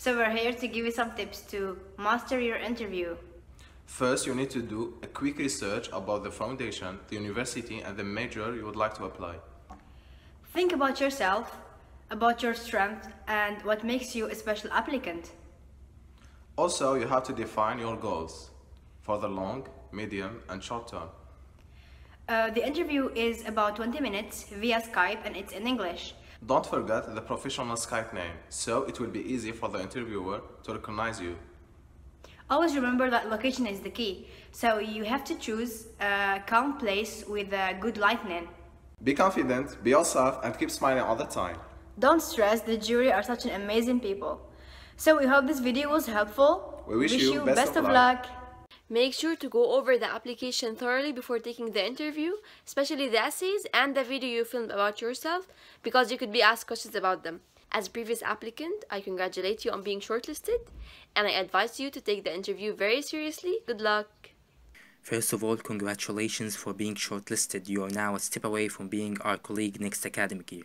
So we're here to give you some tips to master your interview. First, you need to do a quick research about the foundation, the university, and the major you would like to apply. Think about yourself, about your strength, and what makes you a special applicant. Also, you have to define your goals for the long, medium, and short term. Uh, the interview is about 20 minutes via Skype and it's in English. Don't forget the professional Skype name, so it will be easy for the interviewer to recognize you. Always remember that location is the key, so you have to choose a calm place with a good lighting. Be confident, be yourself, and keep smiling all the time. Don't stress, the jury are such an amazing people. So we hope this video was helpful. We wish you best of of luck. luck. Make sure to go over the application thoroughly before taking the interview, especially the essays and the video you filmed about yourself, because you could be asked questions about them. As a previous applicant, I congratulate you on being shortlisted, and I advise you to take the interview very seriously. Good luck! First of all, congratulations for being shortlisted. You are now a step away from being our colleague next academic year.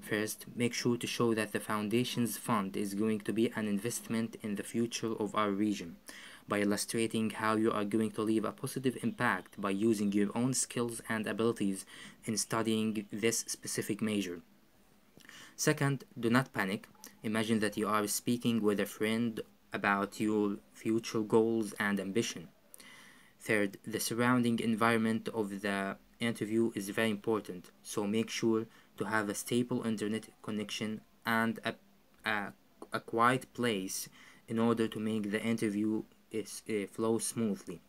First, make sure to show that the Foundation's fund is going to be an investment in the future of our region by illustrating how you are going to leave a positive impact by using your own skills and abilities in studying this specific major. Second, do not panic. Imagine that you are speaking with a friend about your future goals and ambition. Third, the surrounding environment of the interview is very important, so make sure to have a stable internet connection and a, a, a quiet place in order to make the interview is, uh, flow smoothly.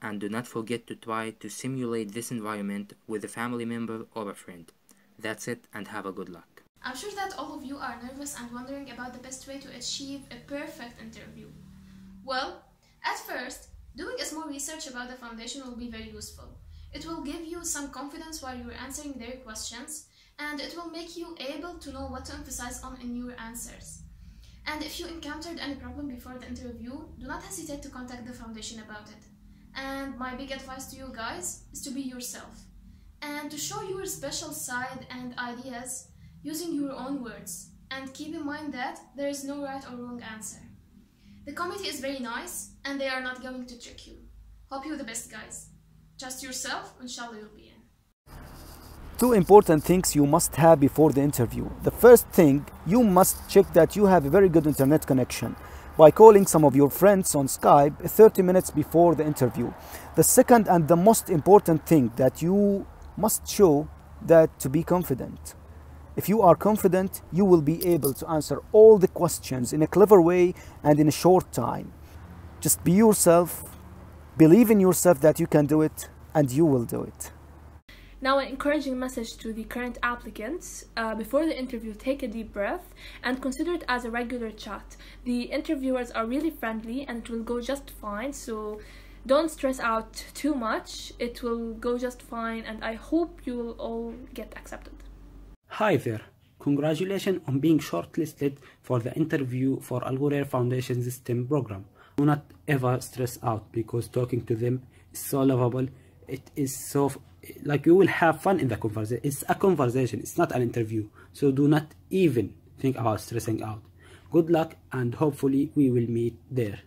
And do not forget to try to simulate this environment with a family member or a friend. That's it, and have a good luck. I'm sure that all of you are nervous and wondering about the best way to achieve a perfect interview. Well, at first, doing a small research about the foundation will be very useful. It will give you some confidence while you're answering their questions, and it will make you able to know what to emphasize on in your answers. And if you encountered any problem before the interview, do not hesitate to contact the foundation about it. And my big advice to you guys is to be yourself and to show your special side and ideas using your own words. And keep in mind that there is no right or wrong answer. The committee is very nice and they are not going to trick you. Hope you the best, guys. Trust yourself, inshallah you'll be in. Two important things you must have before the interview. The first thing, you must check that you have a very good internet connection by calling some of your friends on Skype 30 minutes before the interview. The second and the most important thing that you must show that to be confident. If you are confident, you will be able to answer all the questions in a clever way and in a short time. Just be yourself, believe in yourself that you can do it, and you will do it. Now, an encouraging message to the current applicants uh, before the interview, take a deep breath and consider it as a regular chat. The interviewers are really friendly and it will go just fine, so don't stress out too much. It will go just fine, and I hope you will all get accepted. Hi there. Congratulations on being shortlisted for the interview for Al Ghurair Foundation STEM program. Do not ever stress out because talking to them is so lovable. It is so like you will have fun in the conversation. It's a conversation. It's not an interview. So do not even think about stressing out. Good luck and hopefully we will meet there.